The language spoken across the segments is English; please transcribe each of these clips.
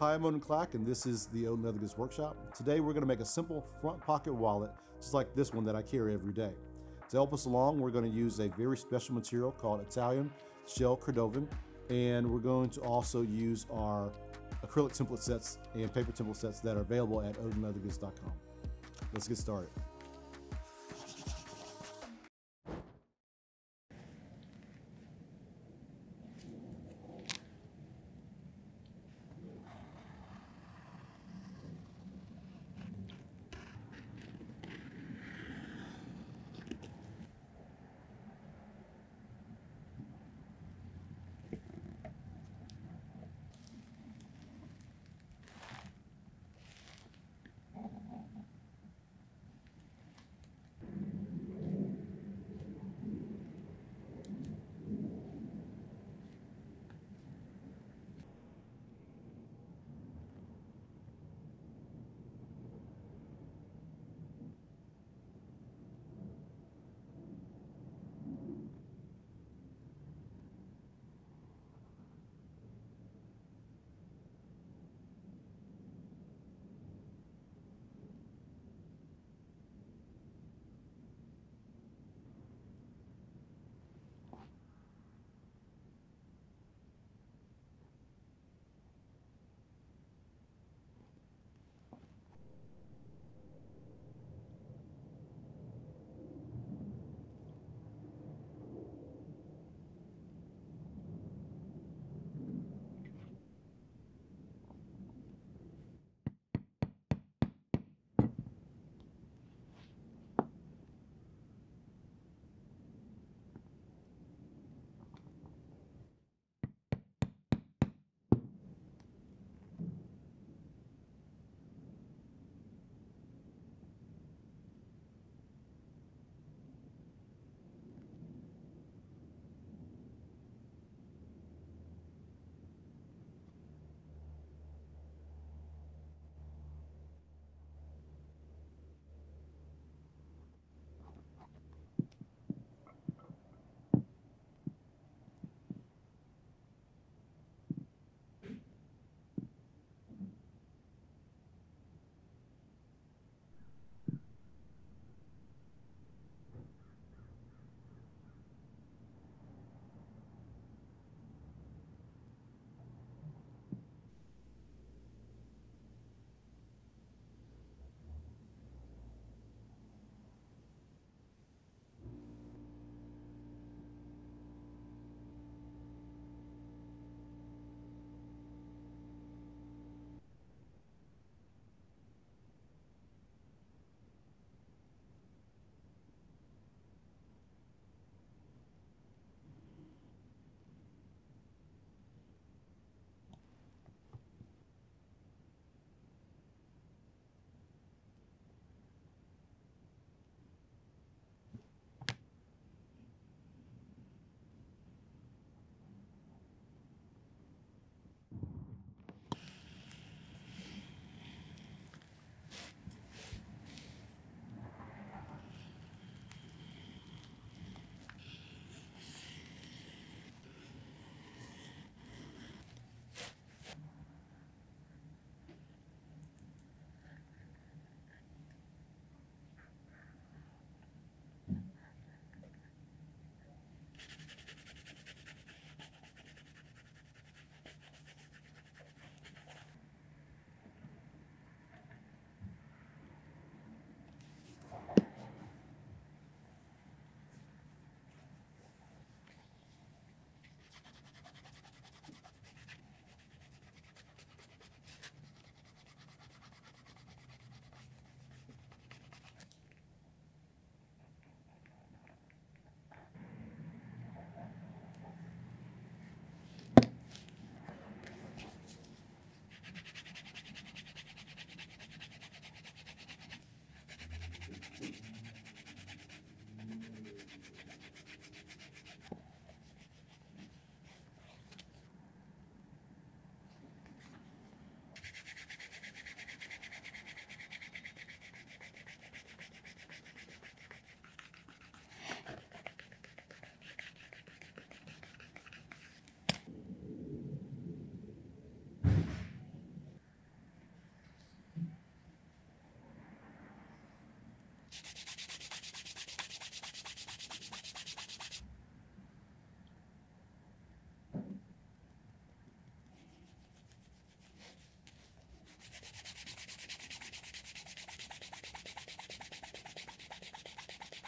Hi, I'm Odin Clack, and this is the Odin Leather Goods Workshop. Today, we're going to make a simple front pocket wallet, just like this one that I carry every day. To help us along, we're going to use a very special material called Italian Shell Cordovan, and we're going to also use our acrylic template sets and paper template sets that are available at odinleathergoods.com. Let's get started.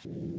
you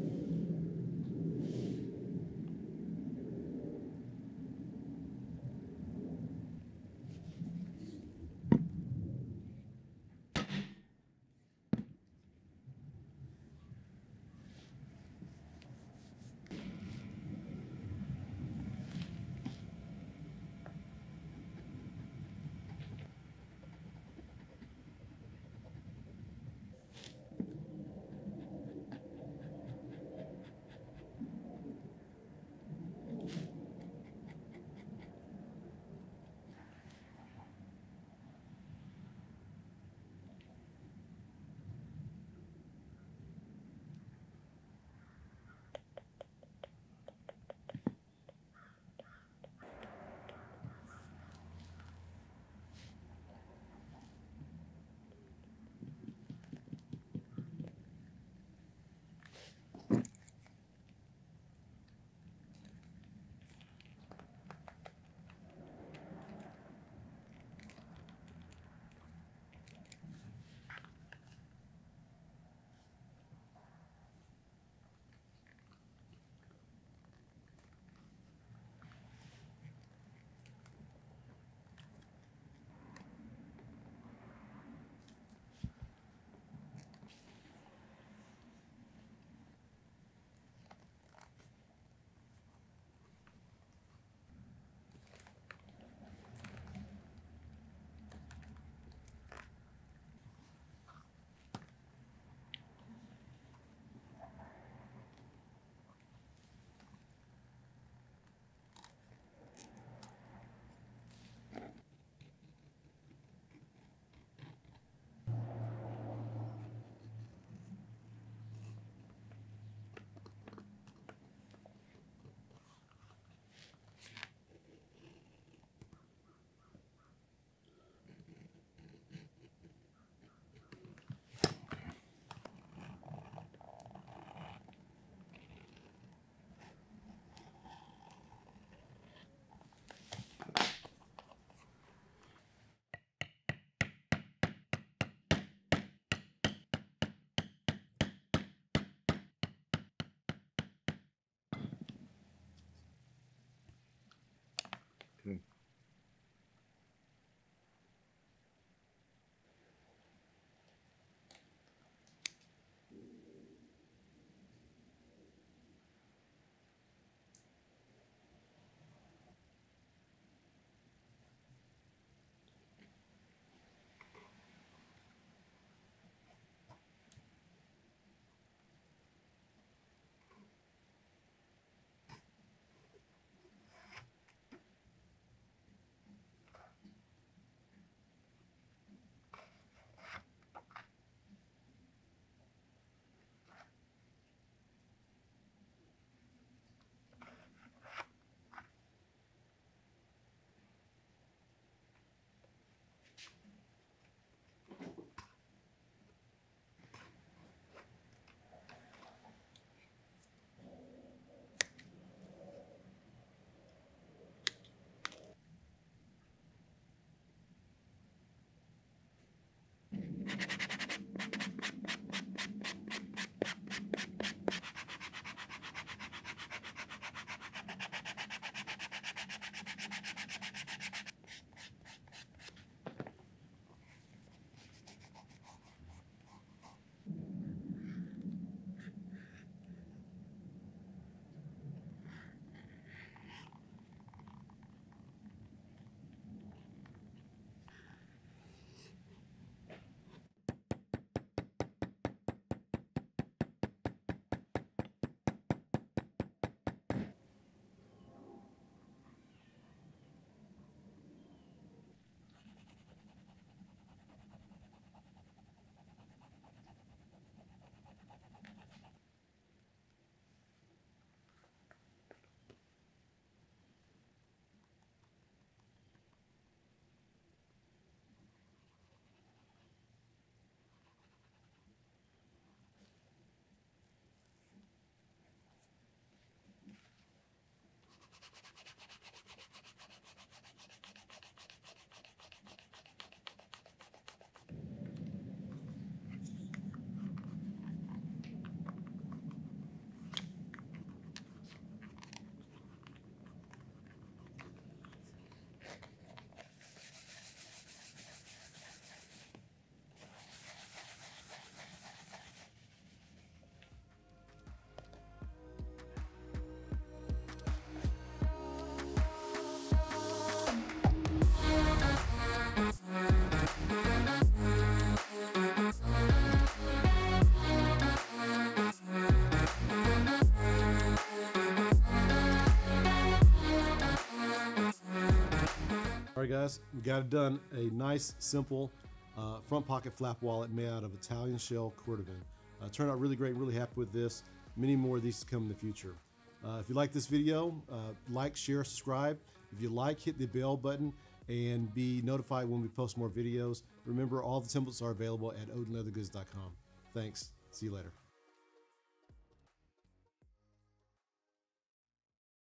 guys, we got it done. A nice, simple uh, front pocket flap wallet made out of Italian shell cordovan. Uh, turned out really great, really happy with this. Many more of these to come in the future. Uh, if you like this video, uh, like, share, subscribe. If you like, hit the bell button and be notified when we post more videos. Remember, all the templates are available at odinleathergoods.com. Thanks. See you later.